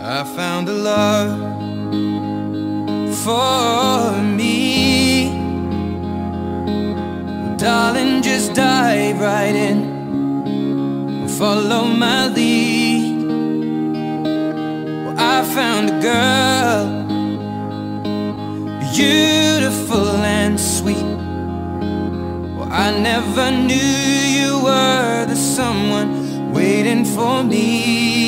I found a love for me. Darling, just dive right in Follow my lead. Well, I found a girl Beautiful and sweet. I never knew you were the someone waiting for me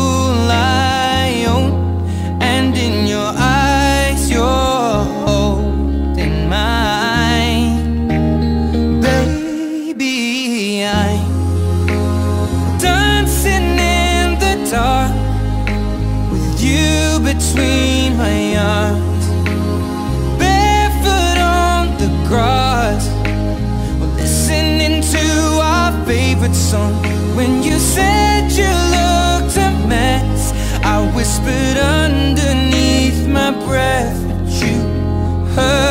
song. When you said you looked a mess I whispered underneath my breath that you heard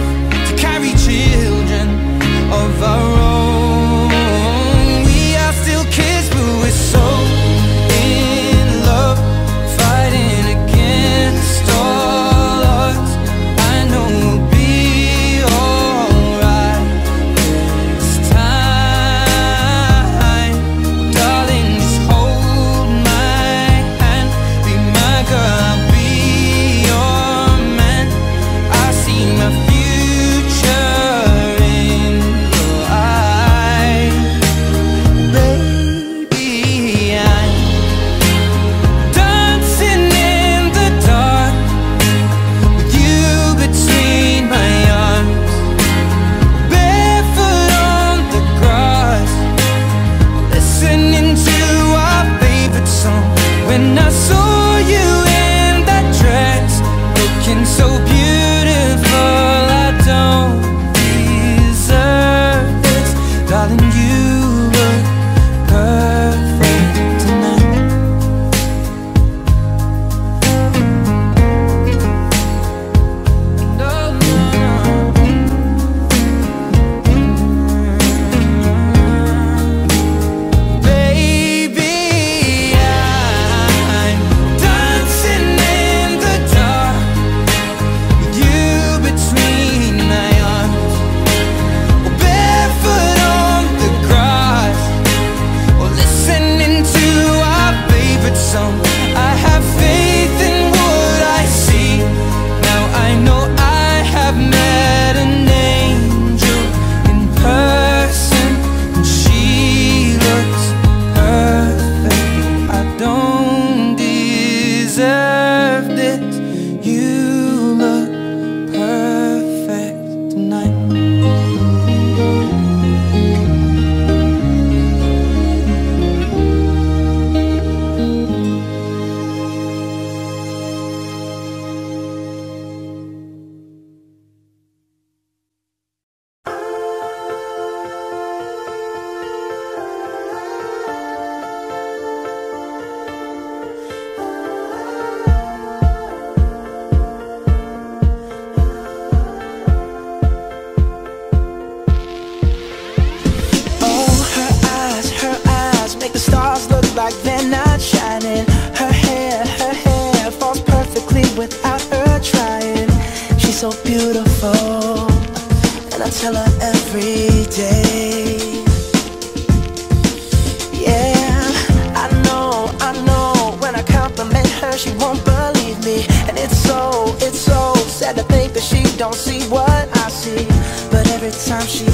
sad to think that she don't see what I see. But every time she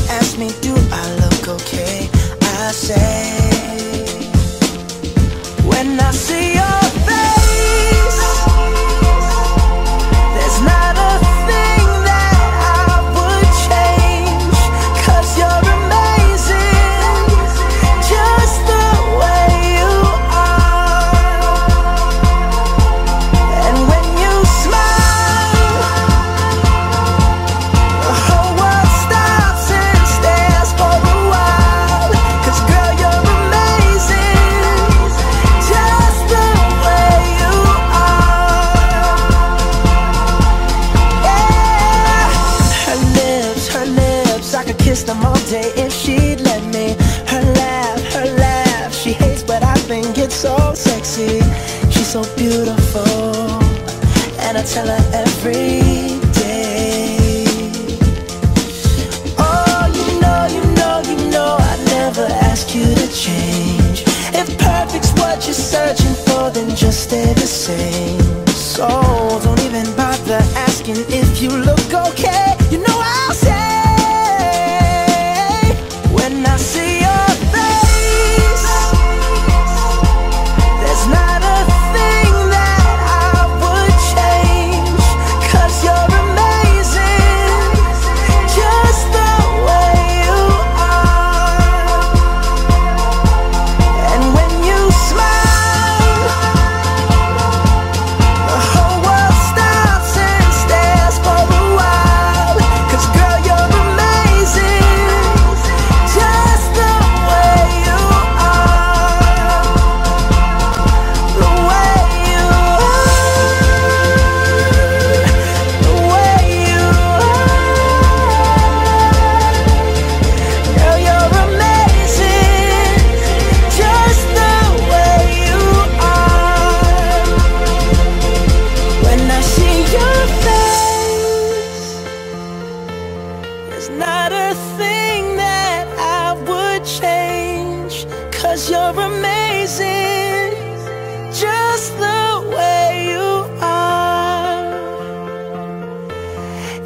just the way you are.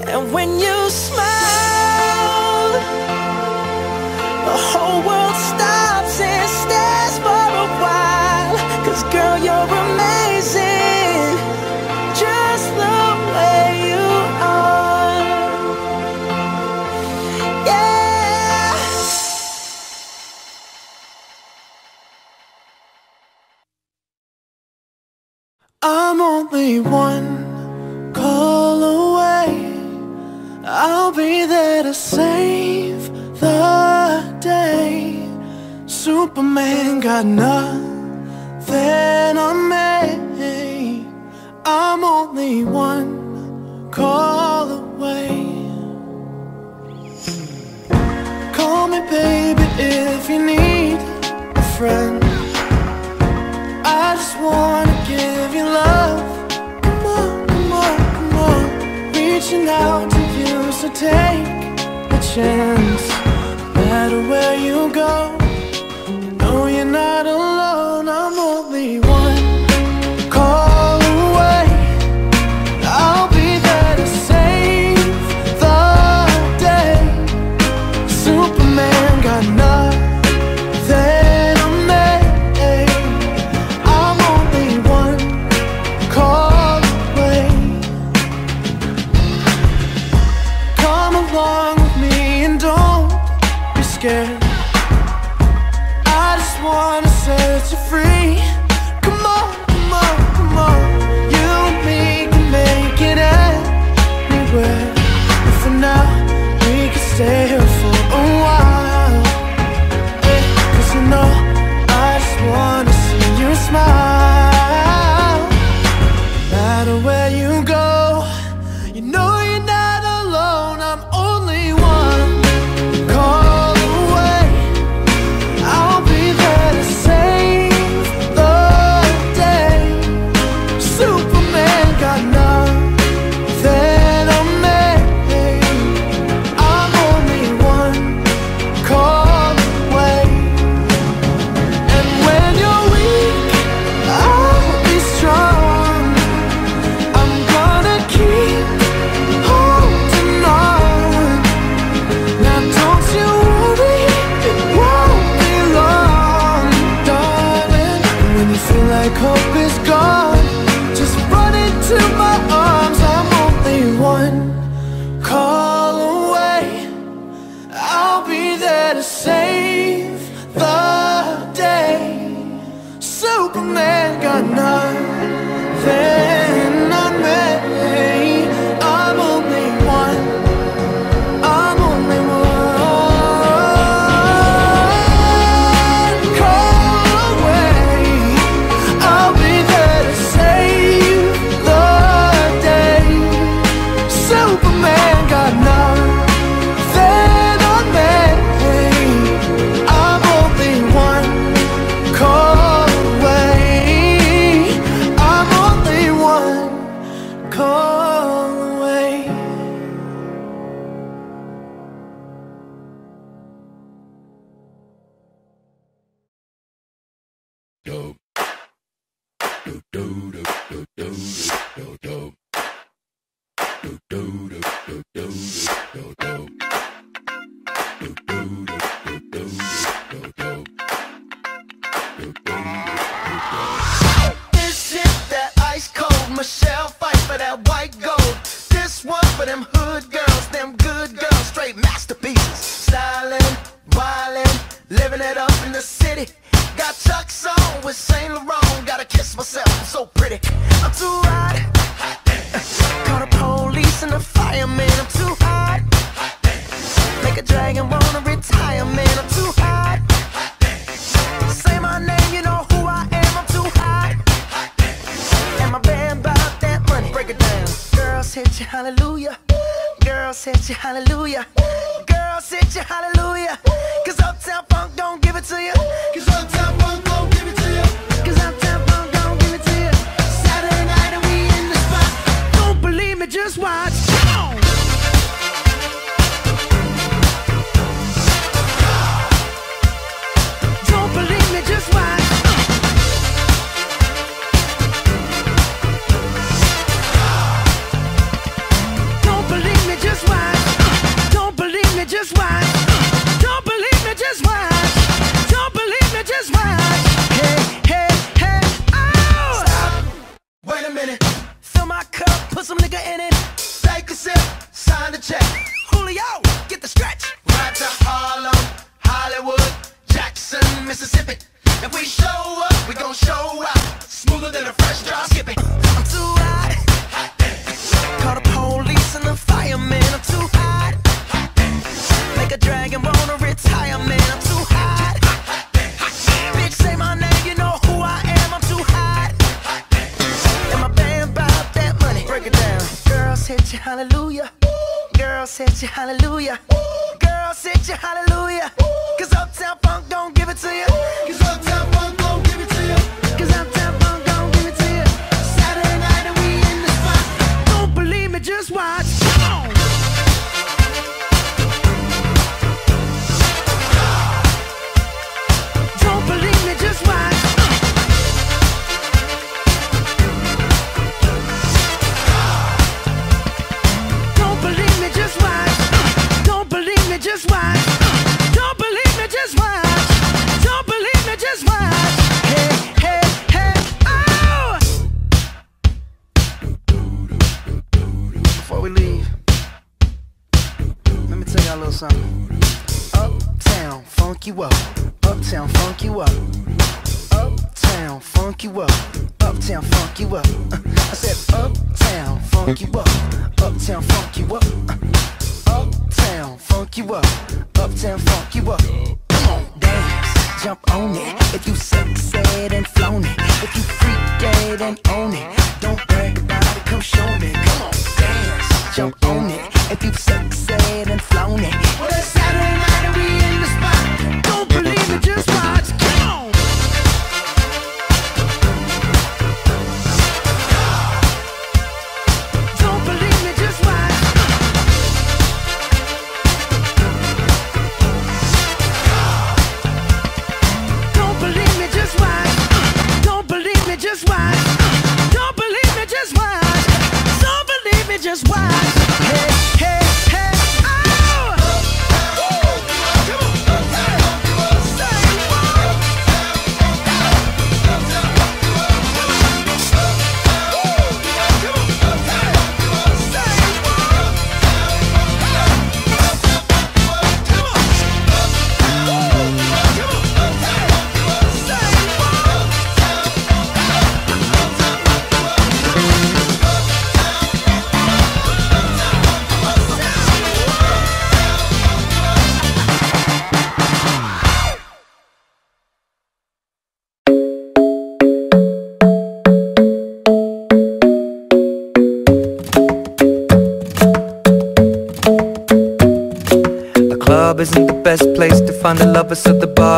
And when you smile The whole world Superman got nothing on me. I'm only one call away. Call me baby if you need a friend. I just wanna give you love. Come on, come on, come on. Reaching out to you, so take a chance. No matter where you go.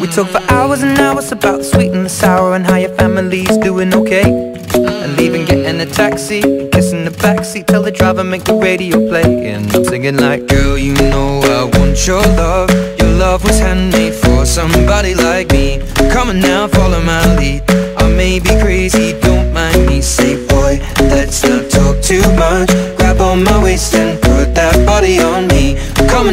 We talk for hours and hours about the sweet and the sour And how your family's doing okay. And leaving, getting a taxi Kissing the backseat, tell the driver make the radio play. And I'm singing like Girl, you know I want your love. Your love was handmade for somebody like me. Come on now, follow my lead. I may be crazy,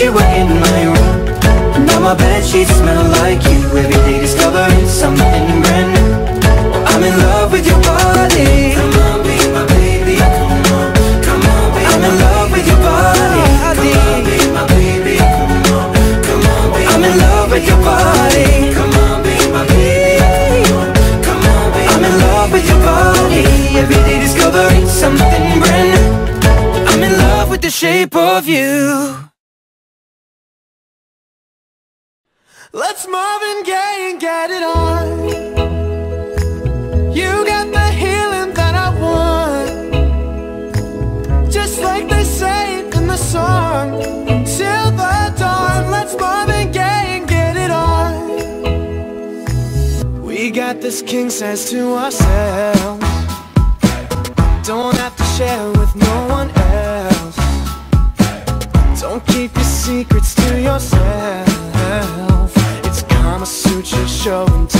you were in my room. Now my bed sheets smell like you. Every day discovering something brand new. I'm in love with your body. Come on, be my baby, come on Come on, be I'm in love with your body. Come on, be my baby, come on Come on, be I'm in love with your body. Come on, be my baby, come on Come on, be I'm in love with your body. Every day discovering something brand new. I'm in love with the shape of you Let's Marvin Gaye and get it on. You got the healing that I want. Just like they say in the song. Till the dawn, let's Marvin Gaye and get it on. We got this king size to ourselves. Don't have to share with no one else. Don't keep your secrets to yourself show and.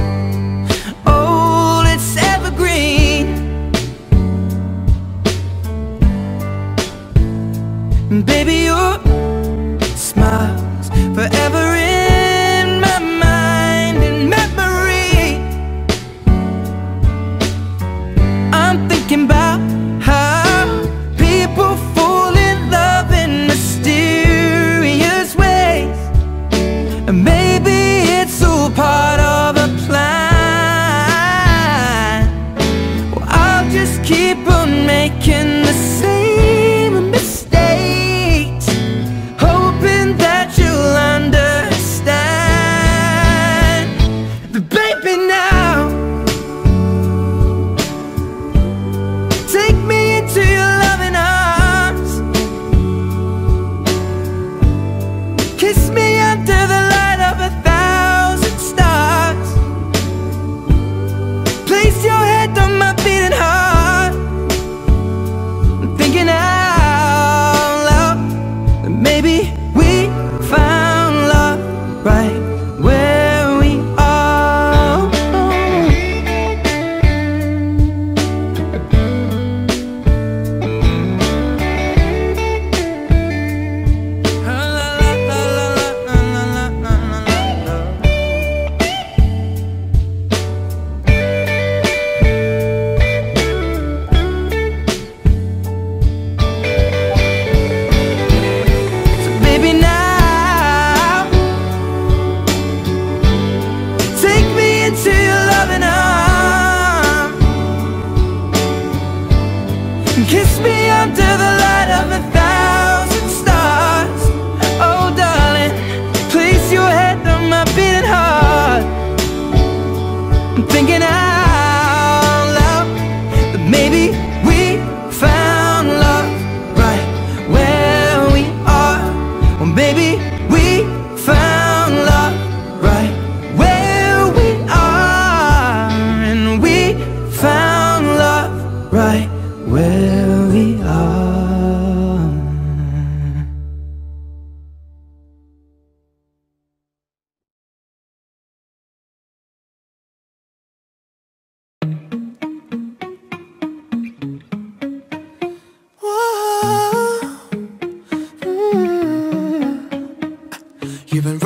Baby, your smile's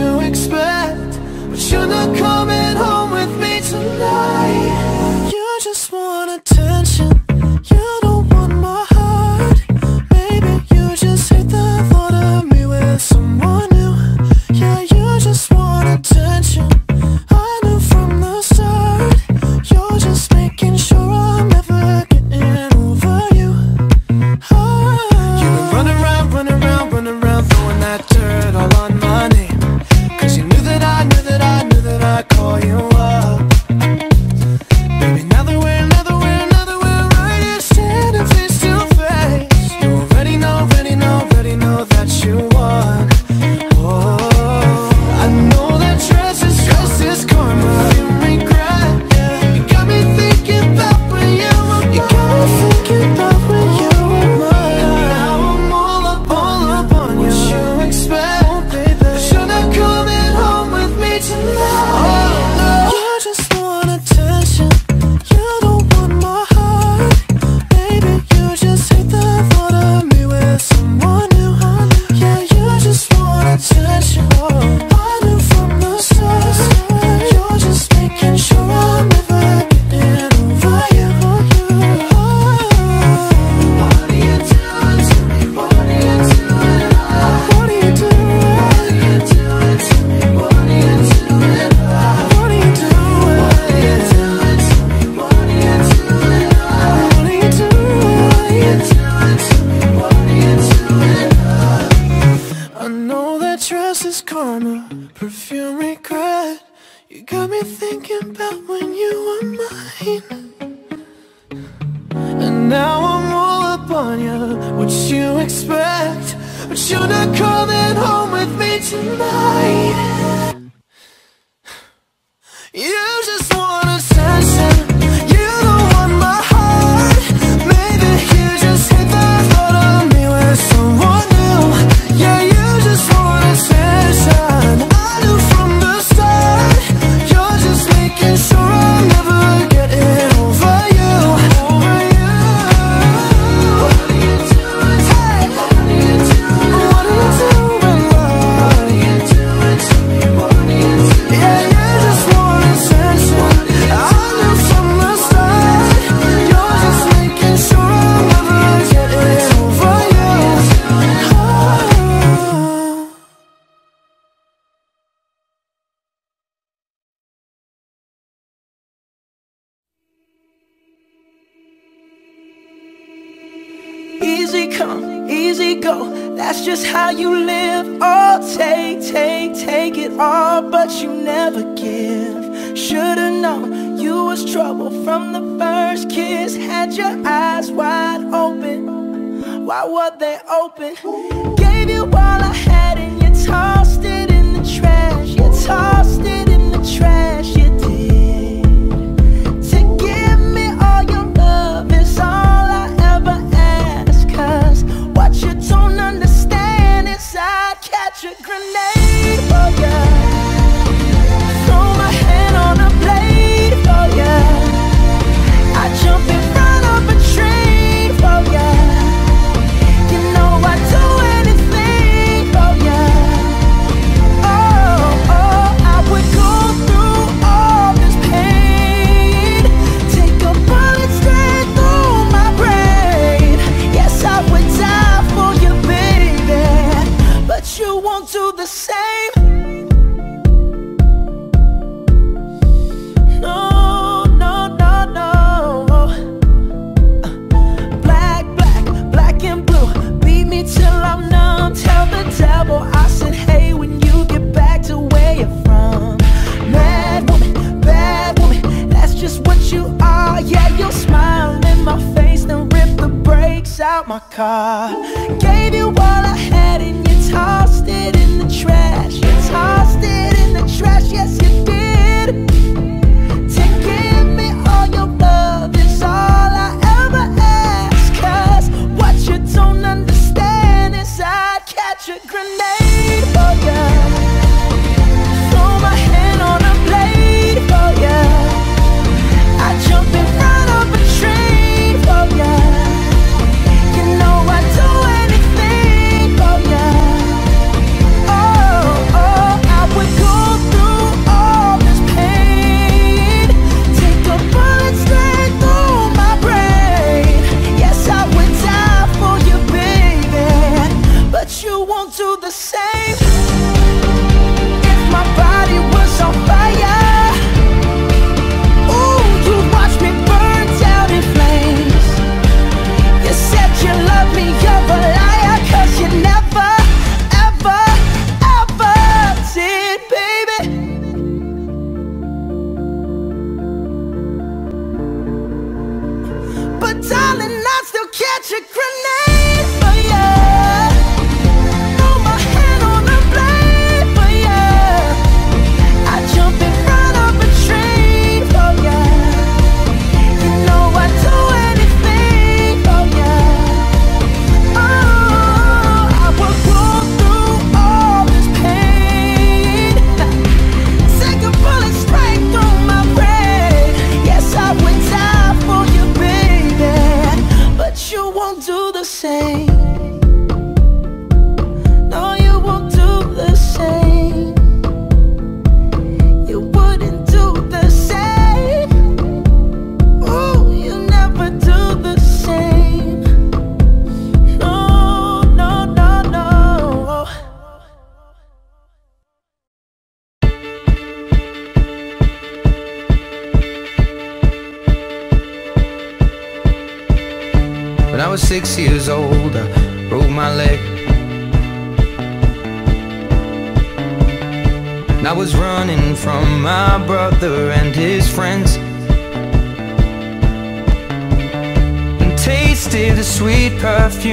you expect But you're not coming home with me tonight. You just want attention. You don't want my heart. Maybe you just hate the thought of me with someone else on you What you expect? But you're not coming home with me tonight. up, they open. Gave you all I had car Gave you all I had and you tossed it in the trash. You tossed it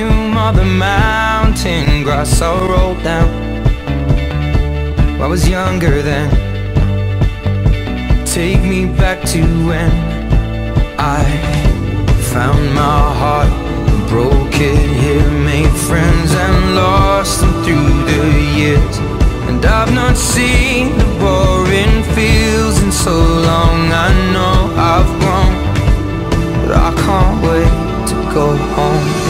perfume of the mountain grass I rolled down. I was younger then. Take me back to when I found my heart, broke it here, made friends and lost them through the years. And I've not seen the boring fields in so long. I know I've grown, but I can't wait to go home.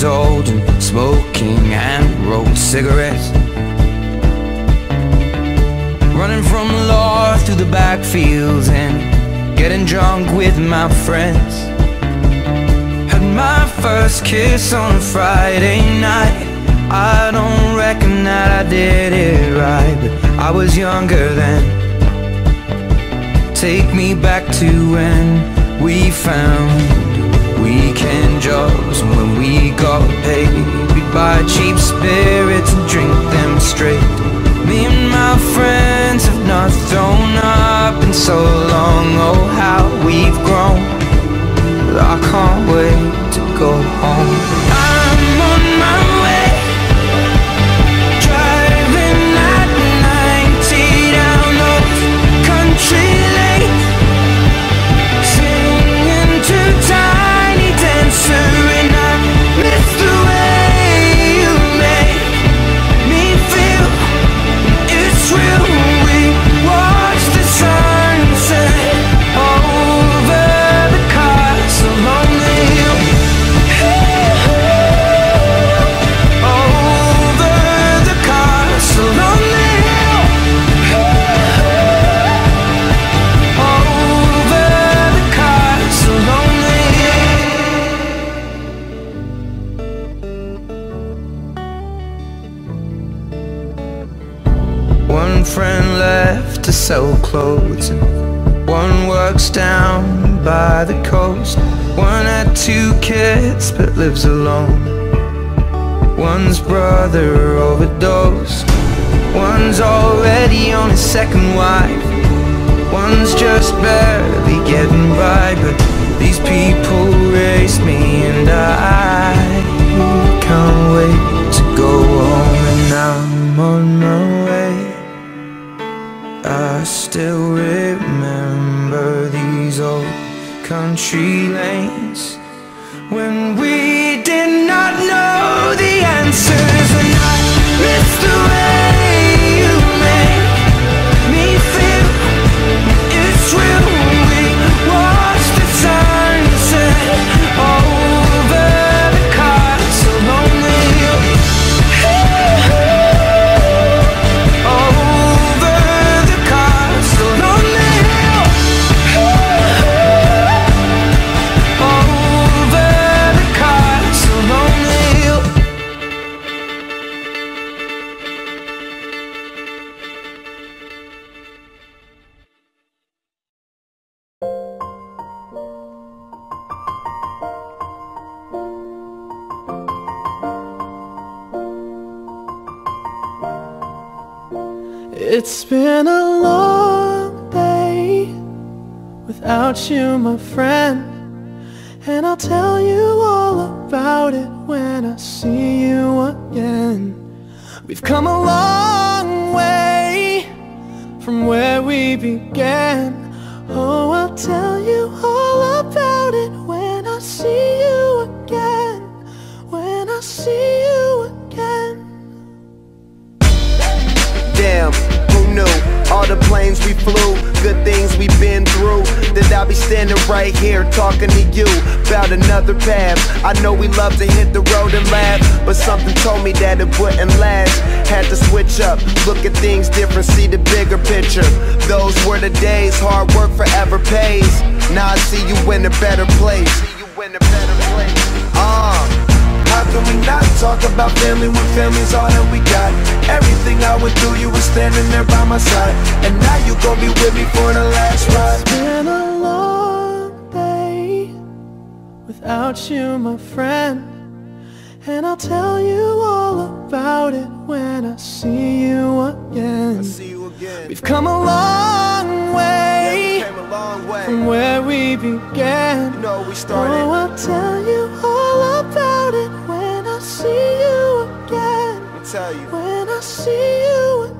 Years old and smoking and rolled cigarettes Running from the law through the backfields and getting drunk with my friends. Had my first kiss on a Friday night. I don't reckon that I did it right, but I was younger then. Take me back to when we found we got paid. We'd buy cheap spirits and drink them straight. Me and my friends have not thrown up in so long. Oh, how we've grown. I can't wait to go home. I'm on my way. Driving at 90 down those country lanes. Singing to Tiny Dancer sell clothes, one works down by the coast. One had two kids but lives alone. One's brother overdosed. One's already on his second wife. One's just barely getting by, but these people race me, and I can't wait to go home. Still remember these old country lanes a better place. See you in a better place. Ah. How can we not talk about family when family's all that we got? Everything I went through, you were standing there by my side. And now you gon' be with me for the last ride. It's been a long day without you, my friend. And I'll tell you all about it when I see you again. Again. We've come a long way Came a long way. from where we began. You know, we started. Oh, I'll tell you all about it when I see you again. Let me tell you. When I see you again.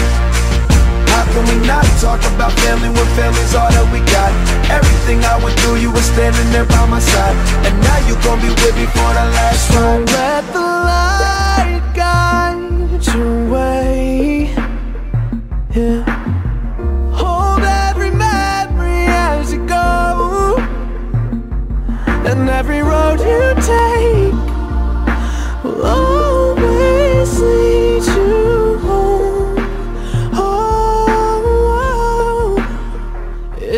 How can we not talk about family when family's all that we got? Everything I went through, you were standing there by my side, and now you gon' be with me for the last Don't ride. let the light guide your way. Yeah. Hold every memory as you go, and every road you take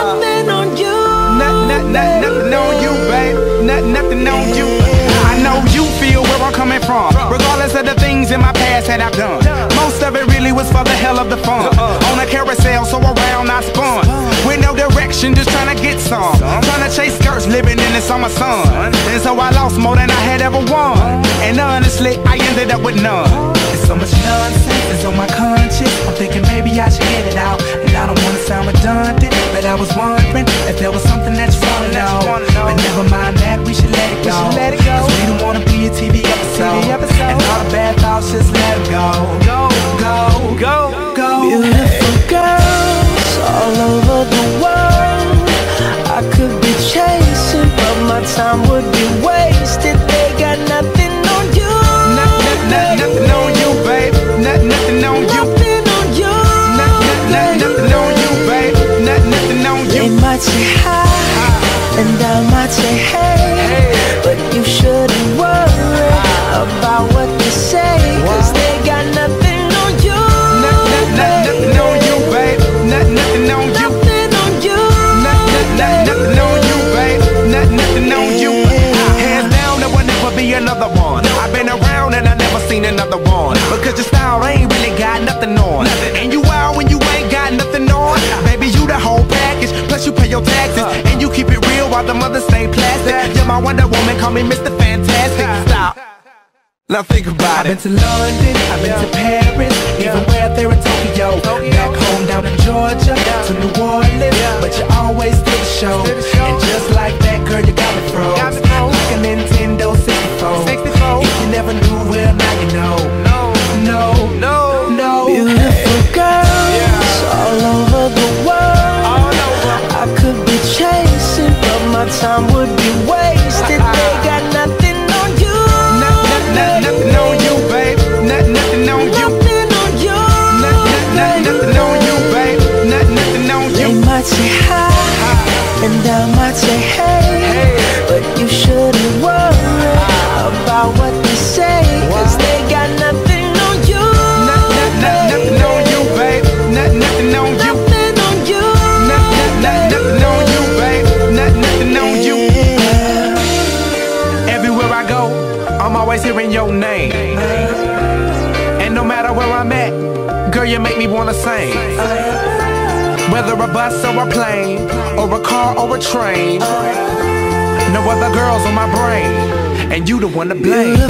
Nothing on you Not, not, not, nothing on you, babe. Not, nothing on you. I know you feel where I'm coming from. Regardless of the things in my past that I've done. Most of it really was for the hell of the fun. On a carousel, so around I spun. With no direction, just trying to get some. Trying to chase skirts, living in the summer sun. And so I lost more than I had ever won. And honestly, I ended up with none. So much nonsense is on my conscience I'm thinking maybe I should get it out. And I don't wanna sound redundant But I was wondering if there was something that you wanna know But never mind that, we should let it go. Cause we don't wanna be a TV episode. And all the bad thoughts, just let it go. Go, go, go, go. Beautiful girls all over the world. I could be chasing but my time would be wasted. They got nothing on you. Nothing, nothing, nothing on another one. Because your style ain't really got nothing on. Nothing. And you when you ain't got nothing on. Baby, you the whole package. Plus you pay your taxes. And you keep it real while the mothers stay plastic. You're my Wonder Woman, call me Mr. Fantastic. Stop. Now think about I've it. I've been to London, I've been yeah. to Paris. Yeah. Even where they're in Tokyo. blank.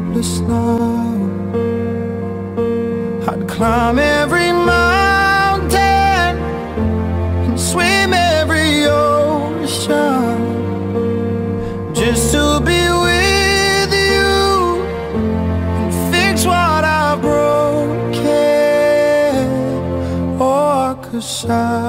the snow. I'd climb every mountain And swim every ocean Just to be with you And fix what I've broken. Or oh, cause I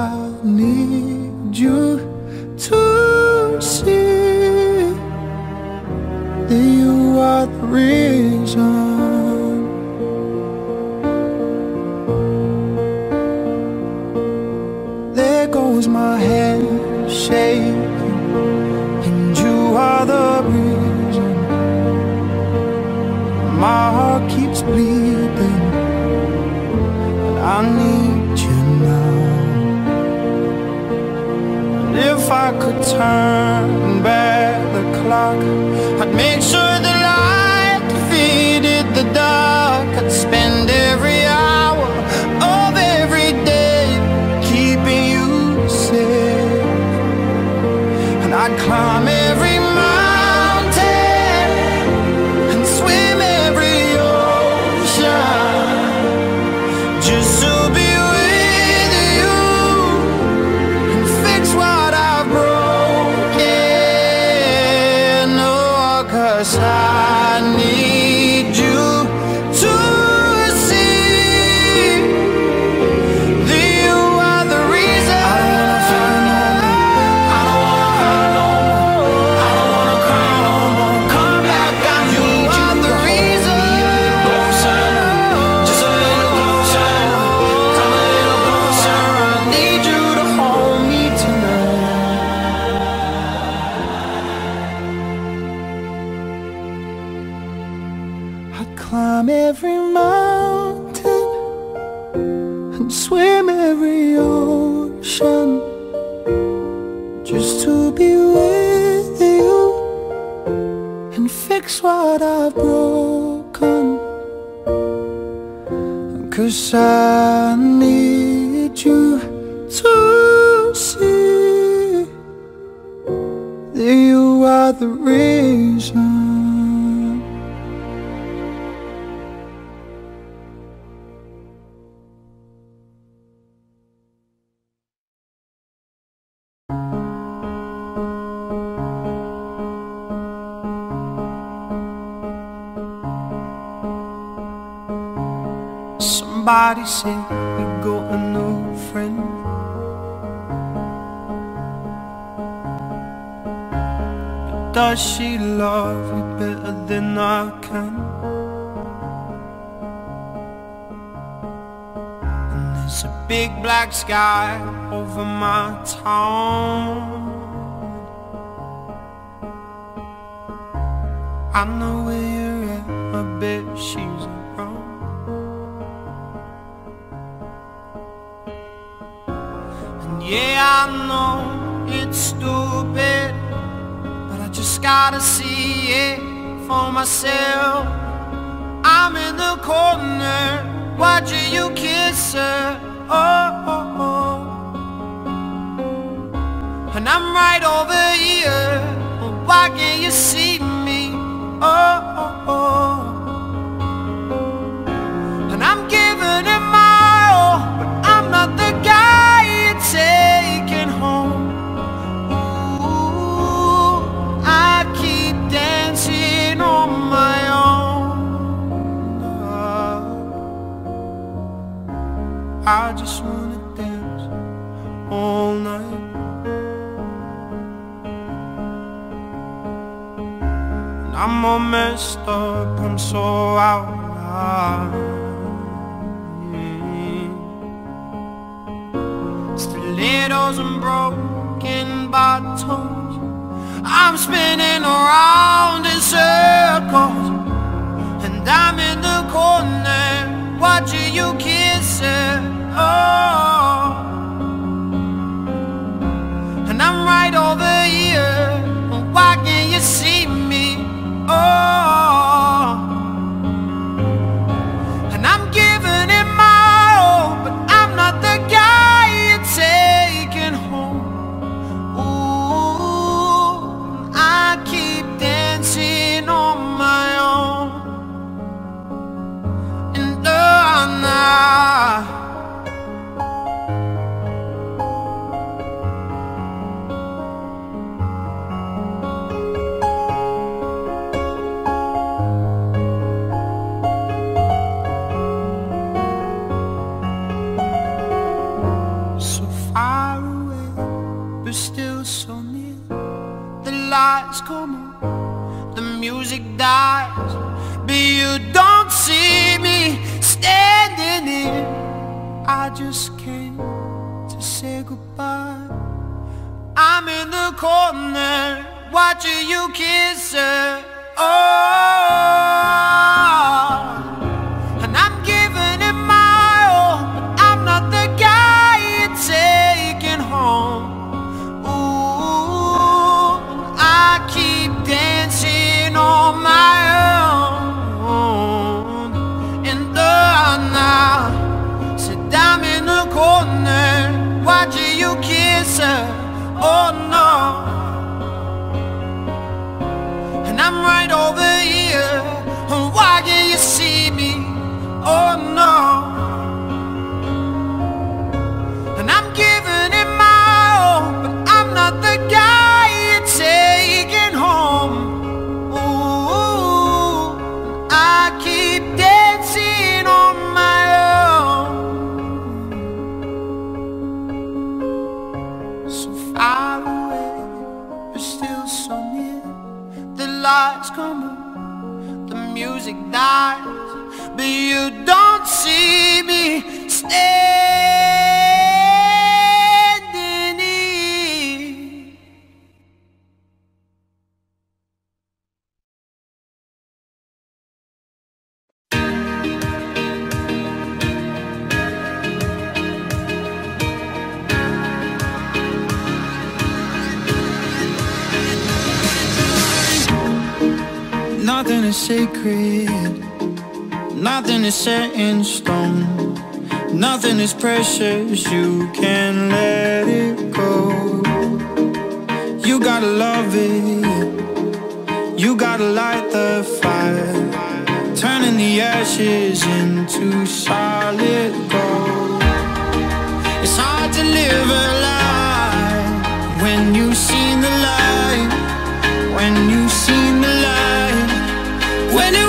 turn. I climb every mountain and swim every ocean just to be with you and fix what I've broken. Cause I need you to see that you are the reason. Said you got a new friend. But does she love you better than I can? And there's a big black sky over my town. I know gotta see it for myself. I'm in the corner, watching you kiss her. Oh, oh, oh. And I'm right over here. Why can't you see me? Oh. Messed up, I'm so out of. Stilettos and broken bottles. I'm spinning around in circles. And I'm in the corner, watching you kiss her. Oh. Watching you kiss her. Oh. But you don't see me is sacred. Nothing is set in stone. Nothing is precious. You can let it go. You gotta love it. You gotta light the fire. Turning the ashes into solid gold. It's hard to live a lie when you've seen the light. When you when it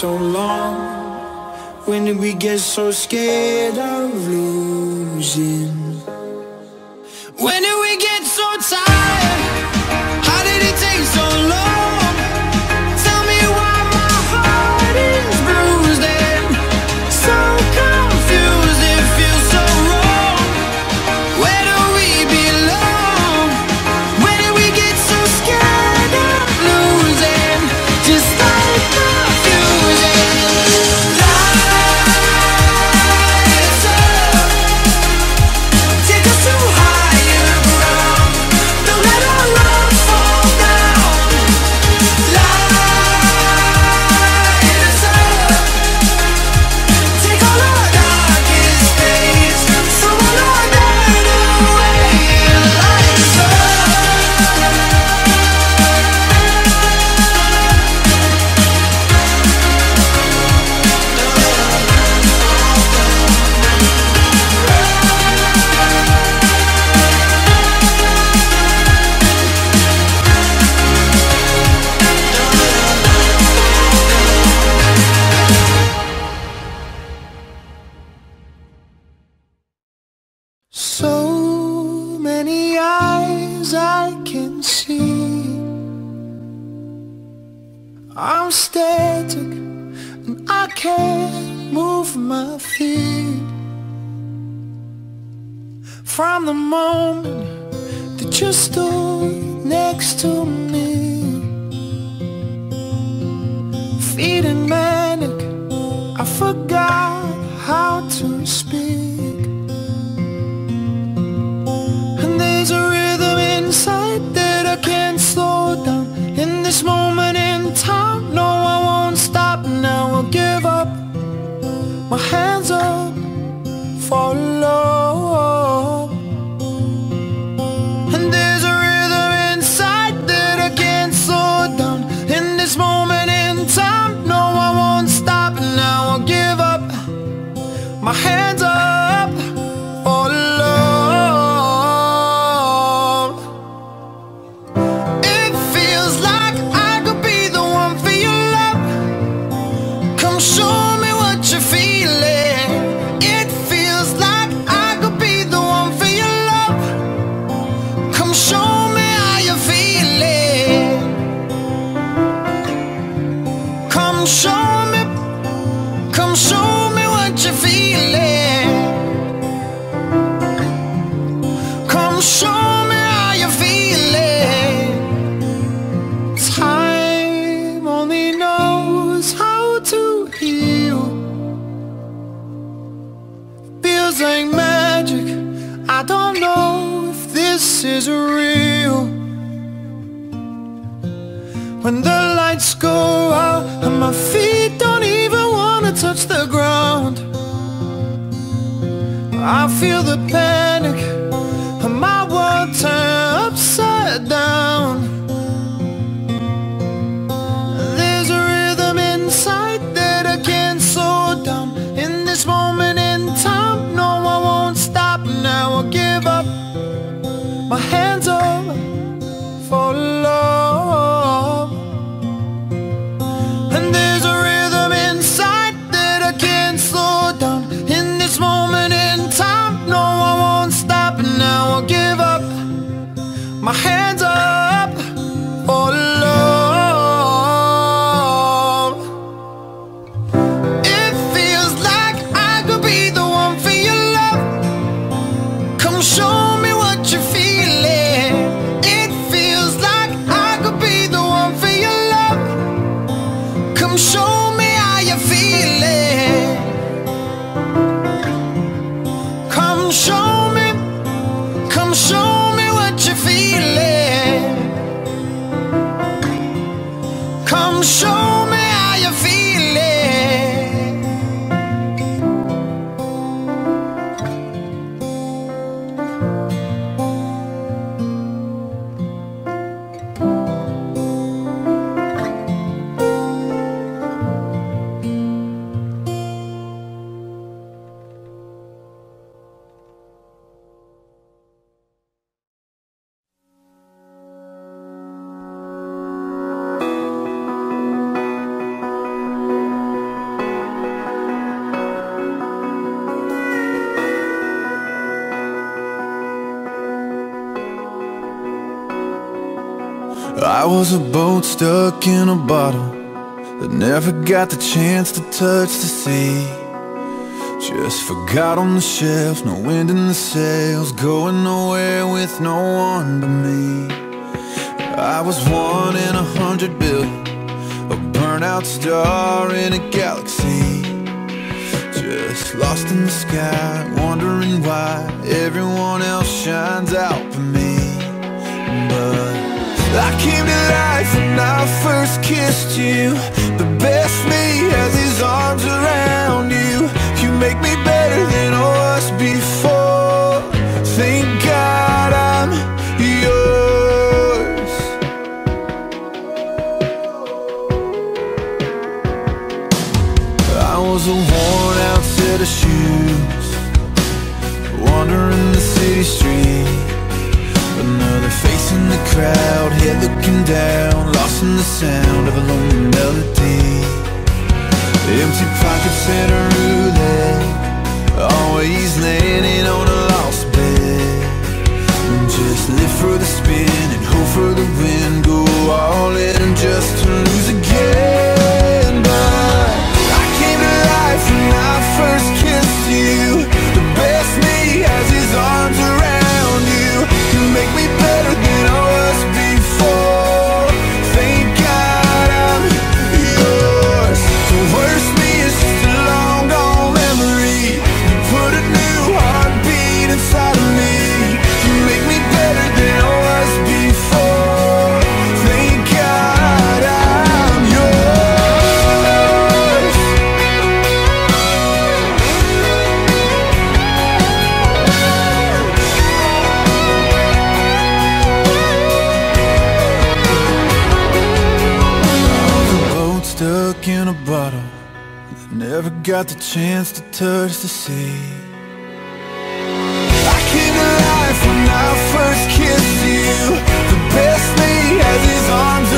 so long? When did we get so scared of losing? When did we get so tired? How did it take so long? I was a boat stuck in a bottle that never got the chance to touch the sea. Just forgot on the shelf, no wind in the sails, going nowhere with no one but me. I was one in a hundred billion, a burnout star in a galaxy. Just lost in the sky, wondering why everyone else shines out for me. I came to life when I first kissed you. The best me has his arms around you. You make me better than I was before. Thank God I'm yours. I was a worn out set of shoes, the crowd, head looking down, lost in the sound of a lonely melody. Empty pockets and a roulette, always landing on a lost bet. Just live for the spin and hope for the win, go all in just to lose again. But I came to life when I first kissed you. Got the chance to touch the sea. I came to life when I first kissed you. The best me has his arms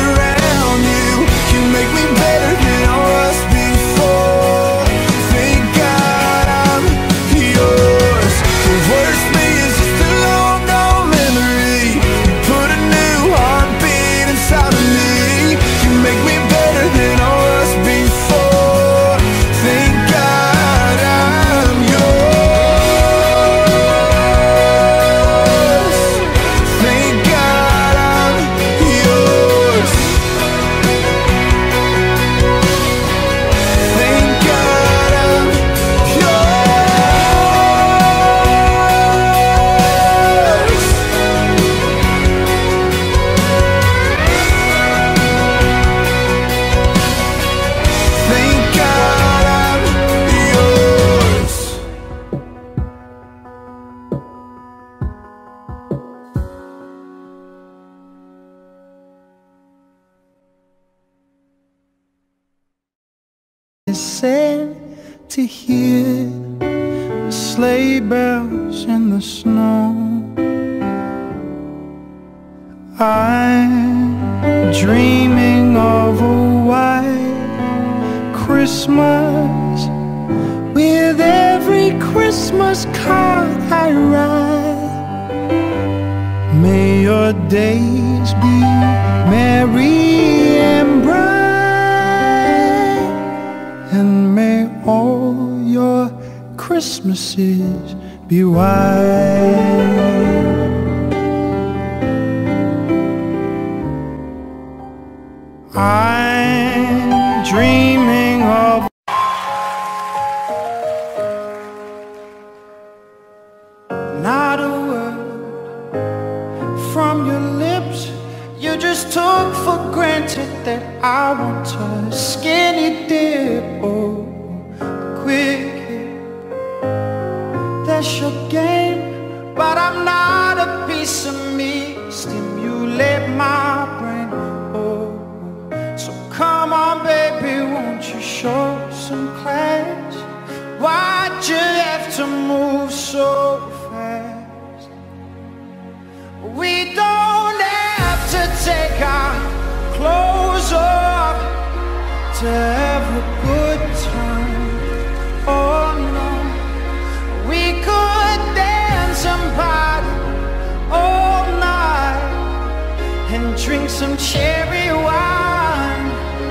some cherry wine.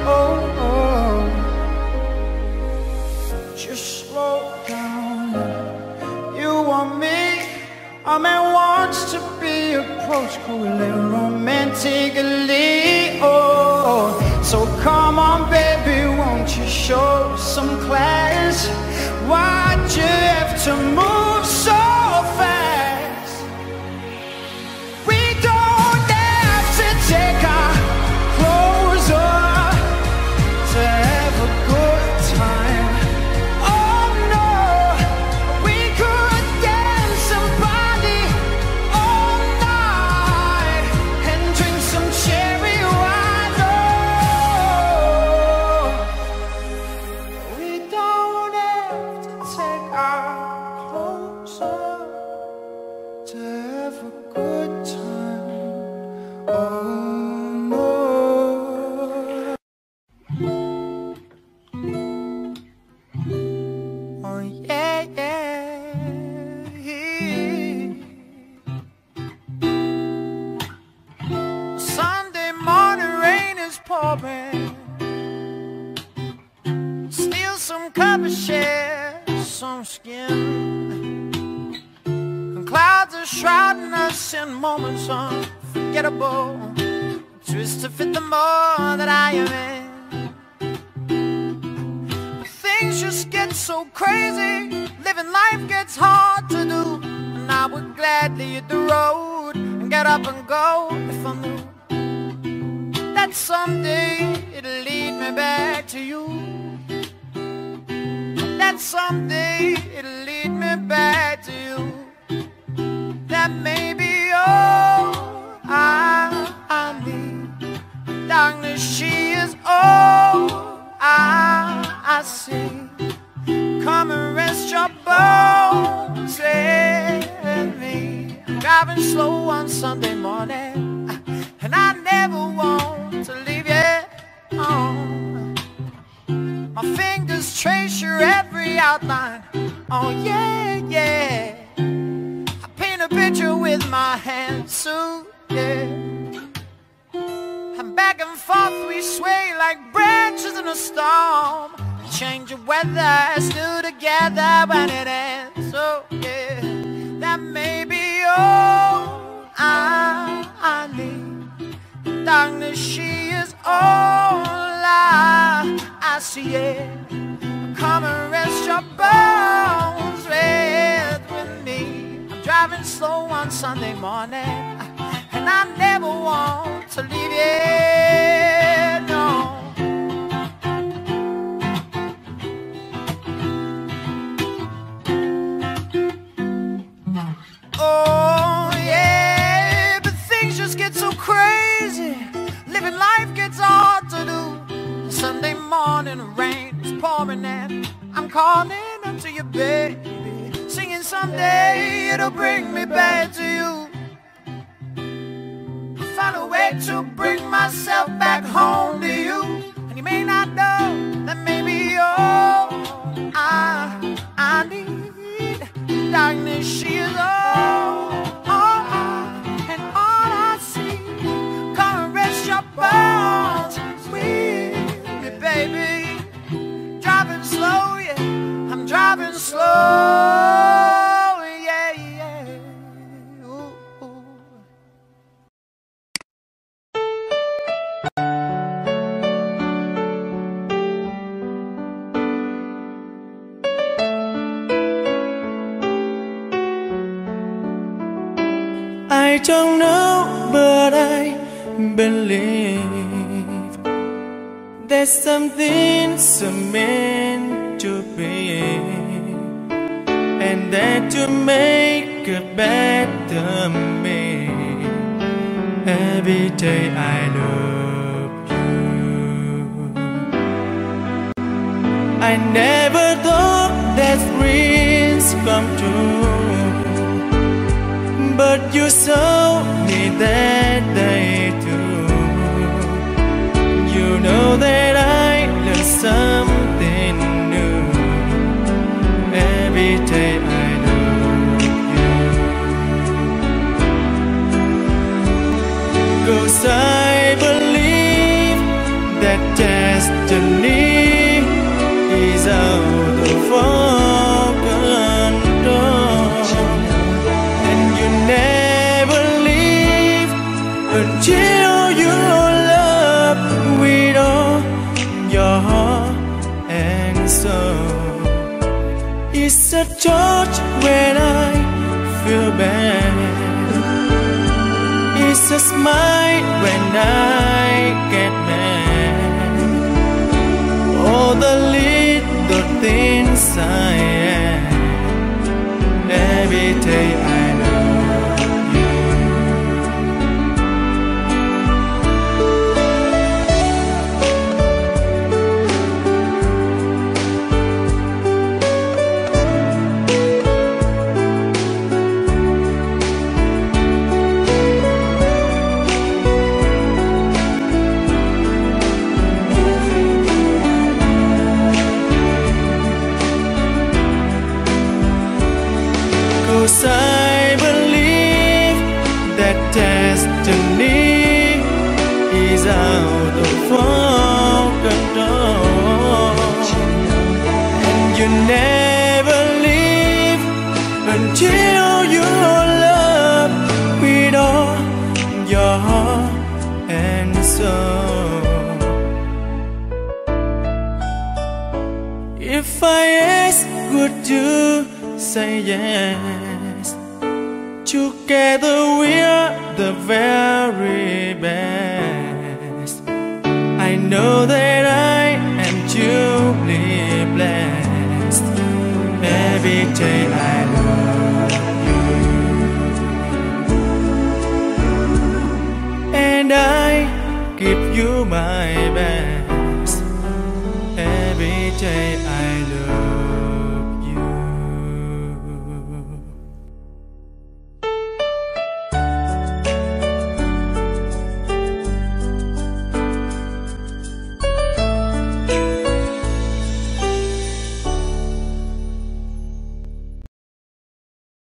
Oh, oh. just slow down. You want me? I man want to be approached cool and romantically. Oh, so come on, baby, won't you show some class? Why'd you have to move so? soon, yeah And back and forth we sway like branches in a storm Change of weather, still together when it ends, oh yeah That may be all I, I need Darkness, she is all I, I see, yeah. Come and rest your bones, yeah driving slow on Sunday morning, and I never want to leave you. No. Oh yeah, but things just get so crazy. Living life gets hard to do. Sunday morning, rain is pouring, and I'm calling into your bed someday it'll bring me back to you. Find a way to bring myself back home to you. And you may not know that maybe all I, I need. Darkness, she is all, all I, and all I see. Come rest your bones with me, baby. Driving slow, yeah. I'm driving slow, don't know, but I believe there's something so meant to be, and that to make a better me. Every day I love you. I never thought that dreams come true. But you saw me that day too. You know that I learned something new. Every day I love you. Cause I believe that destiny A when I feel bad. It's a smile when I get mad. All the little things I